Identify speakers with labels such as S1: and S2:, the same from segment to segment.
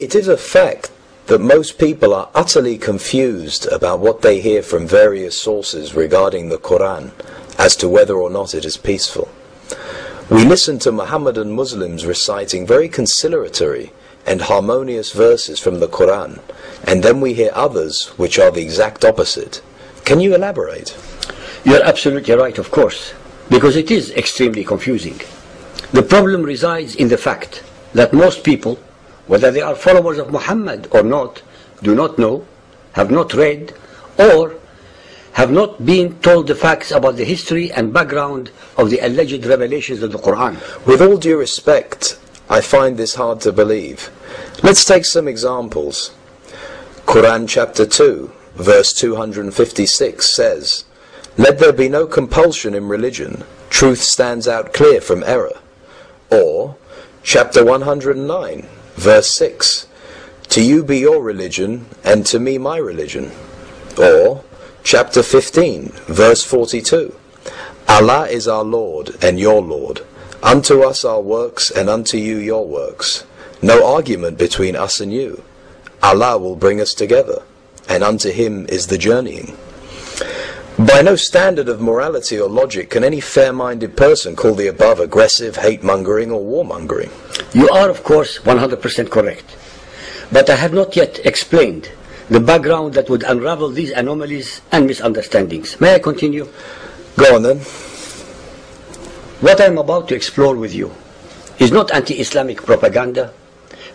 S1: It is a fact that most people are utterly confused about what they hear from various sources regarding the Quran as to whether or not it is peaceful. We listen to Muhammadan Muslims reciting very conciliatory and harmonious verses from the Quran, and then we hear others which are the exact opposite. Can you elaborate?
S2: You're absolutely right, of course, because it is extremely confusing. The problem resides in the fact that most people, whether they are followers of Muhammad or not, do not know, have not read, or have not been told the facts about the history and background of the alleged revelations of the Quran.
S1: With all due respect, I find this hard to believe. Let's take some examples. Quran chapter 2, verse 256 says, Let there be no compulsion in religion, truth stands out clear from error. Or, chapter 109, verse 6, To you be your religion, and to me my religion. Or, chapter 15, verse 42, Allah is our Lord and your Lord. Unto us our works, and unto you your works. No argument between us and you. Allah will bring us together, and unto him is the journeying. By no standard of morality or logic can any fair-minded person call the above aggressive, hate-mongering or warmongering.
S2: You are, of course, 100% correct. But I have not yet explained the background that would unravel these anomalies and misunderstandings. May I continue?
S1: Go on then.
S2: What I am about to explore with you is not anti-Islamic propaganda,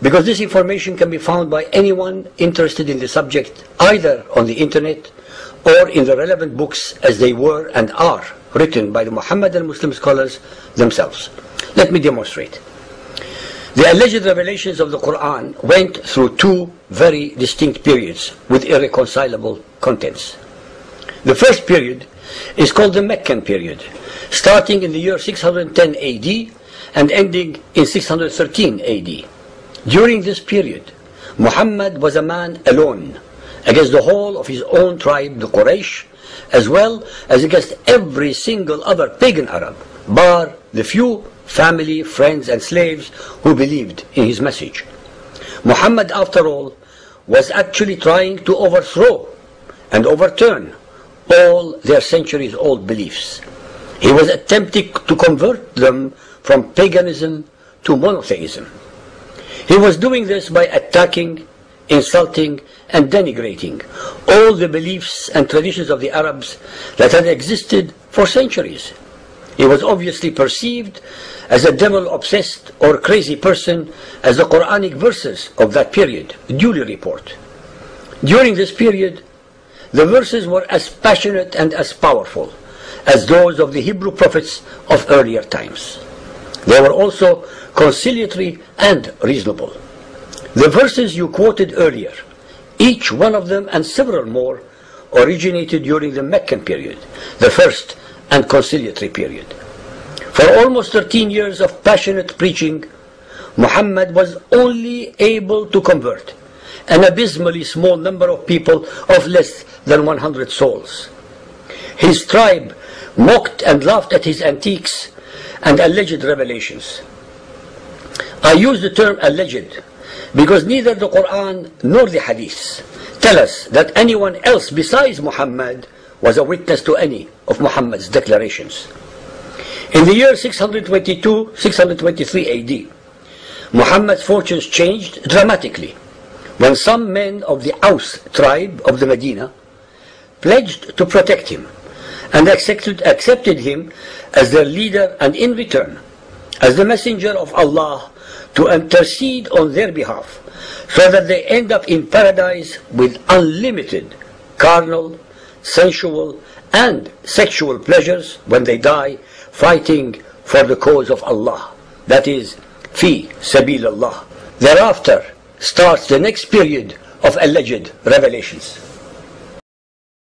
S2: because this information can be found by anyone interested in the subject either on the internet or in the relevant books as they were and are written by the Muhammadan Muslim scholars themselves. Let me demonstrate. The alleged revelations of the Quran went through two very distinct periods with irreconcilable contents. The first period is called the Meccan period, starting in the year 610 AD and ending in 613 AD. During this period, Muhammad was a man alone against the whole of his own tribe, the Quraysh, as well as against every single other pagan Arab, bar the few family, friends, and slaves who believed in his message. Muhammad, after all, was actually trying to overthrow and overturn all their centuries old beliefs. He was attempting to convert them from paganism to monotheism. He was doing this by attacking, insulting, and denigrating all the beliefs and traditions of the Arabs that had existed for centuries. He was obviously perceived as a devil obsessed or crazy person as the Quranic verses of that period duly report. During this period, the verses were as passionate and as powerful as those of the Hebrew prophets of earlier times. They were also conciliatory and reasonable. The verses you quoted earlier, each one of them and several more, originated during the Meccan period, the first and conciliatory period. For almost 13 years of passionate preaching, Muhammad was only able to convert an abysmally small number of people of less than 100 souls. His tribe mocked and laughed at his antiques and alleged revelations. I use the term alleged because neither the Quran nor the Hadith tell us that anyone else besides Muhammad was a witness to any of Muhammad's declarations. In the year 622, 623 AD, Muhammad's fortunes changed dramatically when some men of the Aus tribe of the Medina pledged to protect him and accepted, accepted him as their leader and in return as the messenger of Allah to intercede on their behalf so that they end up in paradise with unlimited carnal, sensual, and sexual pleasures when they die fighting for the cause of Allah. That is, fi sabil Allah. Thereafter starts the next period of alleged revelations.